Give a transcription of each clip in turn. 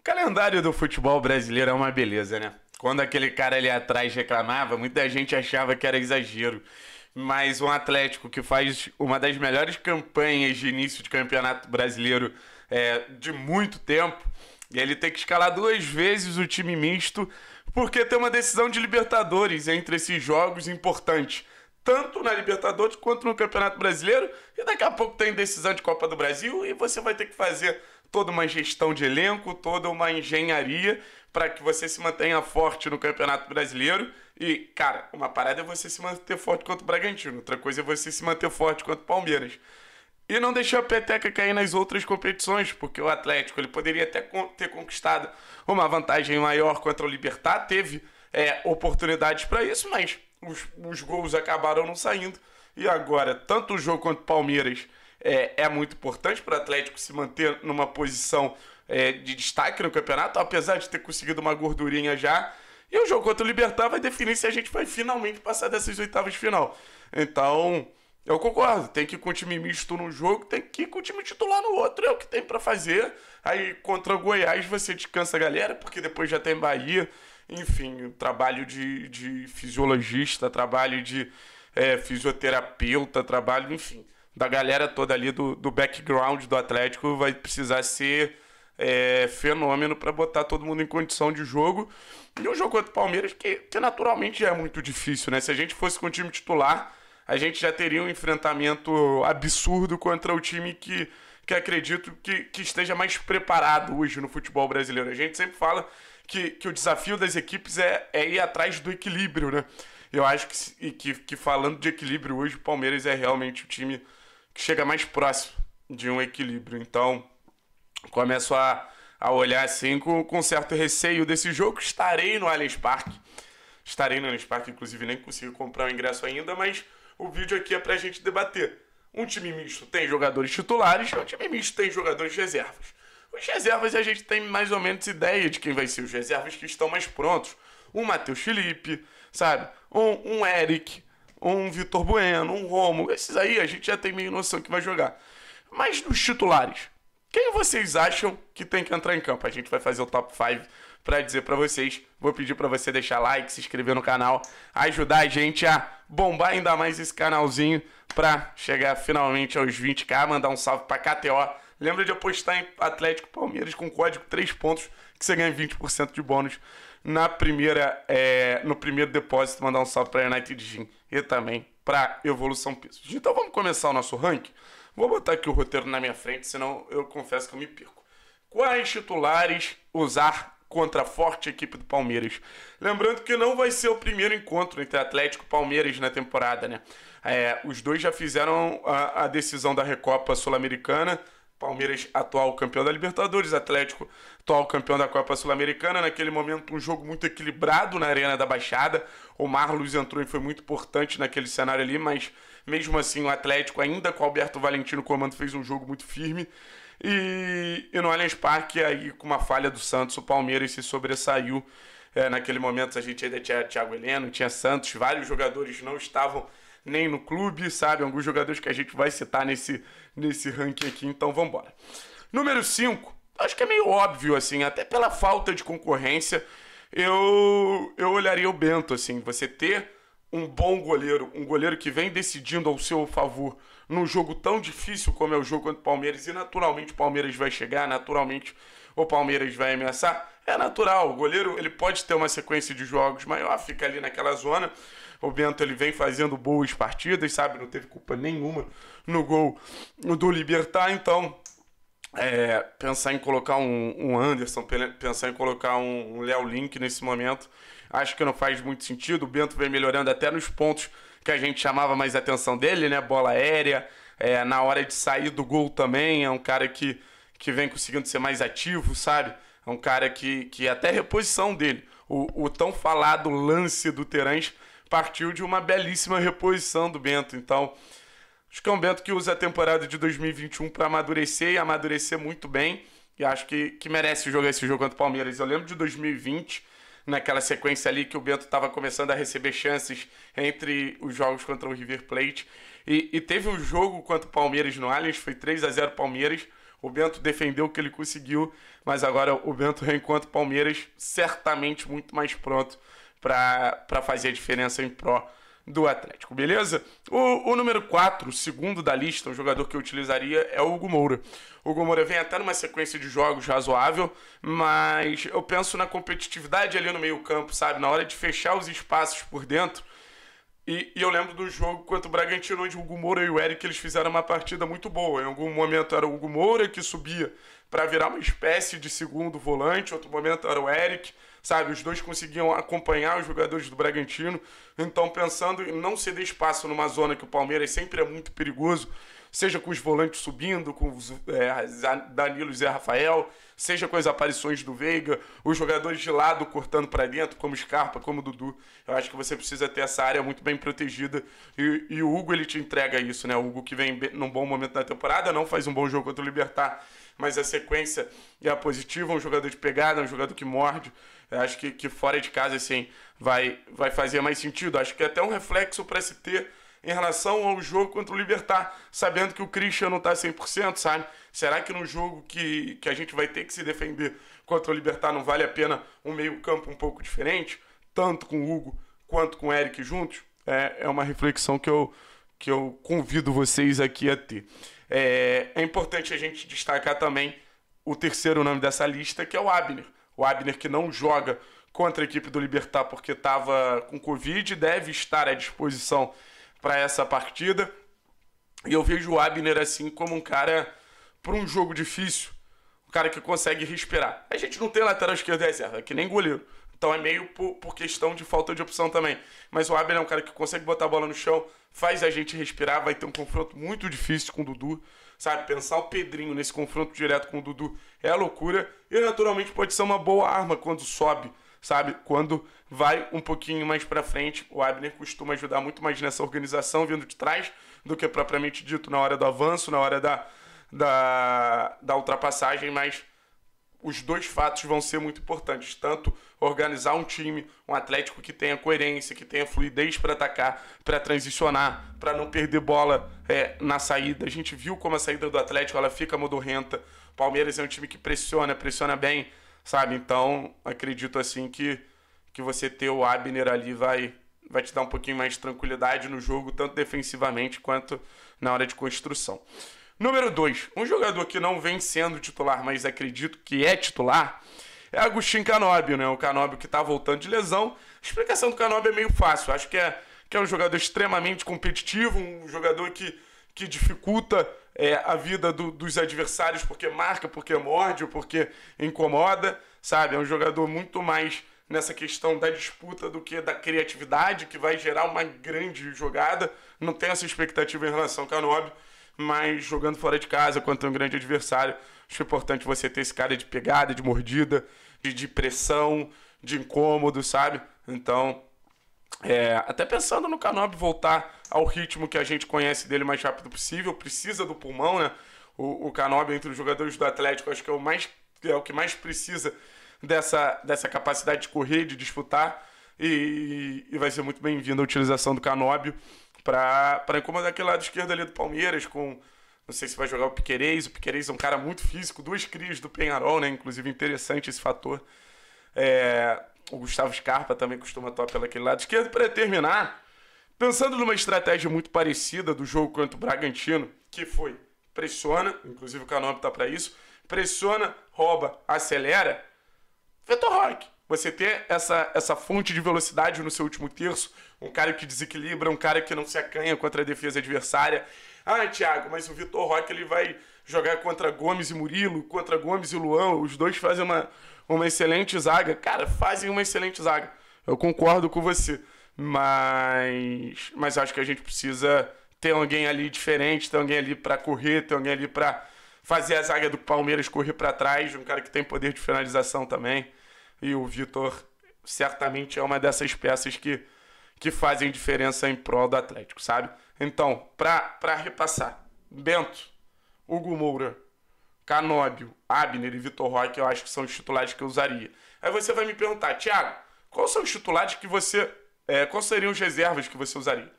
O calendário do futebol brasileiro é uma beleza, né? Quando aquele cara ali atrás reclamava, muita gente achava que era exagero. Mas um Atlético que faz uma das melhores campanhas de início de campeonato brasileiro é, de muito tempo, e ele tem que escalar duas vezes o time misto, porque tem uma decisão de Libertadores entre esses jogos importantes tanto na Libertadores quanto no Campeonato Brasileiro. E daqui a pouco tem decisão de Copa do Brasil e você vai ter que fazer toda uma gestão de elenco, toda uma engenharia para que você se mantenha forte no Campeonato Brasileiro. E, cara, uma parada é você se manter forte contra o Bragantino, outra coisa é você se manter forte contra o Palmeiras. E não deixar a peteca cair nas outras competições, porque o Atlético ele poderia até ter conquistado uma vantagem maior contra o Libertar, teve é, oportunidades para isso, mas os, os gols acabaram não saindo. E agora, tanto o jogo quanto o Palmeiras é, é muito importante para o Atlético se manter numa posição é, de destaque no campeonato, apesar de ter conseguido uma gordurinha já. E o jogo contra o Libertar vai definir se a gente vai finalmente passar dessas oitavas de final. Então, eu concordo. Tem que ir com o time misto num jogo, tem que ir com o time titular no outro. É o que tem para fazer. Aí contra o Goiás você descansa a galera, porque depois já tem Bahia enfim, trabalho de, de fisiologista, trabalho de é, fisioterapeuta, trabalho, enfim, da galera toda ali do, do background do Atlético vai precisar ser é, fenômeno para botar todo mundo em condição de jogo. E um jogo contra o Palmeiras que, que naturalmente é muito difícil, né? Se a gente fosse com o time titular, a gente já teria um enfrentamento absurdo contra o time que, que acredito que, que esteja mais preparado hoje no futebol brasileiro. A gente sempre fala que, que o desafio das equipes é, é ir atrás do equilíbrio, né? Eu acho que, que, que falando de equilíbrio hoje, o Palmeiras é realmente o time que chega mais próximo de um equilíbrio. Então, começo a, a olhar assim com, com certo receio desse jogo. Estarei no Allianz Parque. Estarei no Allianz Parque, inclusive nem consigo comprar o ingresso ainda, mas o vídeo aqui é pra gente debater. Um time misto tem jogadores titulares, um time misto tem jogadores reservas. Os reservas a gente tem mais ou menos ideia de quem vai ser os reservas que estão mais prontos. Um Matheus Felipe, sabe? Um, um Eric, um Vitor Bueno, um Romo. Esses aí a gente já tem meio noção que vai jogar. Mas dos titulares, quem vocês acham que tem que entrar em campo? A gente vai fazer o top 5 para dizer para vocês. Vou pedir para você deixar like, se inscrever no canal, ajudar a gente a bombar ainda mais esse canalzinho para chegar finalmente aos 20k, mandar um salve para KTO Lembra de apostar em Atlético Palmeiras com código 3 pontos que você ganha 20% de bônus na primeira, é, no primeiro depósito. Mandar um salve para United Gym e também para Evolução Pesos. Então vamos começar o nosso ranking. Vou botar aqui o roteiro na minha frente, senão eu confesso que eu me perco. Quais titulares usar contra a forte equipe do Palmeiras. Lembrando que não vai ser o primeiro encontro entre Atlético e Palmeiras na temporada, né? É, os dois já fizeram a, a decisão da Recopa Sul-Americana Palmeiras, atual campeão da Libertadores, Atlético, atual campeão da Copa Sul-Americana. Naquele momento, um jogo muito equilibrado na Arena da Baixada. O Marlos entrou e foi muito importante naquele cenário ali, mas mesmo assim, o Atlético, ainda com o Alberto Valentino comando, fez um jogo muito firme. E, e no Allianz Parque, aí com uma falha do Santos, o Palmeiras se sobressaiu. É, naquele momento, a gente ainda tinha Thiago Heleno, tinha Santos, vários jogadores não estavam nem no clube, sabe? Alguns jogadores que a gente vai citar nesse, nesse ranking aqui, então vamos embora. Número 5, acho que é meio óbvio, assim, até pela falta de concorrência, eu, eu olharia o Bento, assim, você ter um bom goleiro, um goleiro que vem decidindo ao seu favor num jogo tão difícil como é o jogo contra o Palmeiras, e naturalmente o Palmeiras vai chegar, naturalmente o Palmeiras vai ameaçar, é natural, o goleiro ele pode ter uma sequência de jogos maior, fica ali naquela zona, o Bento ele vem fazendo boas partidas, sabe? Não teve culpa nenhuma no gol do Libertar, então é, pensar em colocar um, um, Anderson, pensar em colocar um, um Léo Link nesse momento, acho que não faz muito sentido. O Bento vem melhorando até nos pontos que a gente chamava mais atenção dele, né? Bola aérea, é, na hora de sair do gol também, é um cara que, que vem conseguindo ser mais ativo, sabe? É um cara que, que até reposição dele, o, o tão falado lance do Terãs partiu de uma belíssima reposição do Bento. Então, acho que é um Bento que usa a temporada de 2021 para amadurecer e amadurecer muito bem. E acho que, que merece jogar esse jogo contra o Palmeiras. Eu lembro de 2020, naquela sequência ali que o Bento estava começando a receber chances entre os jogos contra o River Plate. E, e teve um jogo contra o Palmeiras no Allianz, foi 3 a 0 Palmeiras. O Bento defendeu o que ele conseguiu, mas agora o Bento reencontra o Palmeiras certamente muito mais pronto para fazer a diferença em pró do Atlético, beleza? O, o número 4, o segundo da lista, o jogador que eu utilizaria é o Hugo Moura. O Hugo Moura vem até numa sequência de jogos razoável, mas eu penso na competitividade ali no meio-campo, sabe? Na hora de fechar os espaços por dentro. E, e, eu lembro do jogo contra o Bragantino, onde o Hugo Moura e o Eric eles fizeram uma partida muito boa. Em algum momento era o Hugo Moura que subia para virar uma espécie de segundo volante, outro momento era o Eric sabe? Os dois conseguiam acompanhar os jogadores do Bragantino. Então, pensando em não ceder espaço numa zona que o Palmeiras sempre é muito perigoso, seja com os volantes subindo, com os é, Danilo e Zé Rafael, seja com as aparições do Veiga, os jogadores de lado cortando para dentro, como Scarpa, como Dudu. Eu acho que você precisa ter essa área muito bem protegida e, e o Hugo ele te entrega isso, né? O Hugo que vem num bom momento da temporada, não faz um bom jogo contra o Libertar, mas a sequência é positiva, um jogador de pegada, um jogador que morde. Eu acho que, que fora de casa, assim, vai, vai fazer mais sentido. Acho que é até um reflexo para se ter em relação ao jogo contra o Libertar, sabendo que o Christian não está 100%, sabe? Será que no jogo que, que a gente vai ter que se defender contra o Libertar não vale a pena um meio-campo um pouco diferente, tanto com o Hugo quanto com o Eric juntos? É, é uma reflexão que eu, que eu convido vocês aqui a ter. É, é importante a gente destacar também o terceiro nome dessa lista, que é o Abner. O Abner que não joga contra a equipe do Libertar porque estava com Covid, deve estar à disposição para essa partida. E eu vejo o Abner assim como um cara para um jogo difícil, um cara que consegue respirar. A gente não tem lateral esquerdo reserva, é que nem goleiro. Então é meio por, por, questão de falta de opção também. Mas o Abner é um cara que consegue botar a bola no chão, faz a gente respirar, vai ter um confronto muito difícil com o Dudu. Sabe, pensar o Pedrinho nesse confronto direto com o Dudu é loucura. E naturalmente pode ser uma boa arma quando sobe, sabe? Quando vai um pouquinho mais para frente, o Abner costuma ajudar muito mais nessa organização vindo de trás do que propriamente dito na hora do avanço, na hora da, da, da ultrapassagem, mas os dois fatos vão ser muito importantes. Tanto organizar um time, um Atlético que tenha coerência, que tenha fluidez para atacar, para transicionar, para não perder bola é, na saída. A gente viu como a saída do Atlético ela fica modorrenta. Palmeiras é um time que pressiona, pressiona bem, sabe? Então, acredito assim que, que você ter o Abner ali vai, vai te dar um pouquinho mais de tranquilidade no jogo, tanto defensivamente quanto na hora de construção. Número 2, um jogador que não vem sendo titular, mas acredito que é titular, é Agostinho Canóbio, né? O Canóbio que está voltando de lesão. A explicação do Canóbio é meio fácil. Acho que é, que é um jogador extremamente competitivo, um jogador que, que dificulta é, a vida do, dos adversários porque marca, porque morde, porque incomoda, sabe? É um jogador muito mais nessa questão da disputa do que da criatividade, que vai gerar uma grande jogada. Não tenho essa expectativa em relação ao Canóbio mas jogando fora de casa contra um grande adversário, acho importante você ter esse cara de pegada, de mordida, de, de pressão, de incômodo, sabe? Então, é, até pensando no Canobi voltar ao ritmo que a gente conhece dele o mais rápido possível, precisa do pulmão, né? O, o entre os jogadores do Atlético, acho que é o mais é o que mais precisa dessa, dessa capacidade de correr, de disputar. E, e vai ser muito bem-vinda a utilização do Canóbio para incomodar aquele lado esquerdo ali do Palmeiras com não sei se vai jogar o Piquerez, o Piquerez é um cara muito físico, duas crias do Penharol, né? Inclusive interessante esse fator. É, o Gustavo Scarpa também costuma atuar pelaquele lado esquerdo. Para terminar, pensando numa estratégia muito parecida do jogo contra o Bragantino, que foi pressiona, inclusive o Canop tá para isso, pressiona, rouba, acelera, Vitor Roque você ter essa, essa fonte de velocidade no seu último terço, um cara que desequilibra, um cara que não se acanha contra a defesa adversária. Ah, Thiago, mas o Vitor Roque ele vai jogar contra Gomes e Murilo, contra Gomes e Luan, os dois fazem uma, uma excelente zaga. Cara, fazem uma excelente zaga. Eu concordo com você. Mas, mas acho que a gente precisa ter alguém ali diferente, ter alguém ali para correr, ter alguém ali para fazer a zaga do Palmeiras correr para trás, um cara que tem poder de finalização também. E o Vitor certamente é uma dessas peças que, que fazem diferença em prol do Atlético, sabe? Então, para repassar, Bento, Hugo Moura, Canóbio, Abner e Vitor Roque, eu acho que são os titulares que eu usaria. Aí você vai me perguntar, Thiago, quais são os titulares que você. É, quais seriam as reservas que você usaria?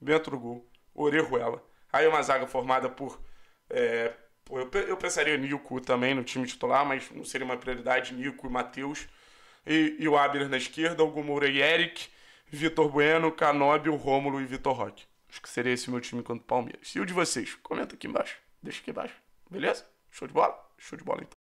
Bento gol, Orejuela. Aí uma zaga formada por é, eu, eu pensaria Nico também no time titular, mas não seria uma prioridade. Nico e Matheus. E, e o Abner na esquerda, o Moura e Eric, Vitor Bueno, Canóbio, Rômulo e Vitor Roque. Acho que seria esse meu time contra o Palmeiras. E o de vocês? Comenta aqui embaixo. Deixa aqui embaixo. Beleza? Show de bola? Show de bola então.